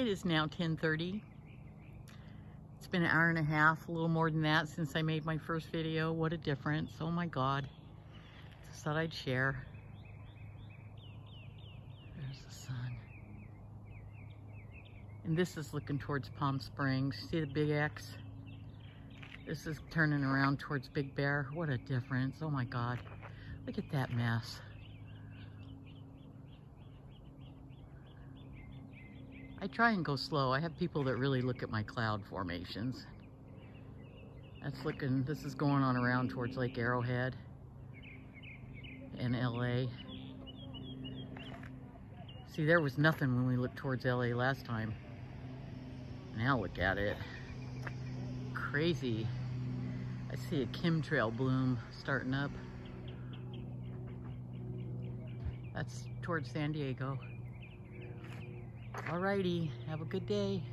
It is now 10.30. It's been an hour and a half, a little more than that since I made my first video. What a difference. Oh my God. Just thought I'd share. There's the sun. And this is looking towards Palm Springs. See the big X? This is turning around towards Big Bear. What a difference. Oh my God. Look at that mess. I try and go slow. I have people that really look at my cloud formations. That's looking, this is going on around towards Lake Arrowhead in LA. See, there was nothing when we looked towards LA last time. Now look at it. Crazy. I see a chemtrail bloom starting up. That's towards San Diego. Alrighty, have a good day.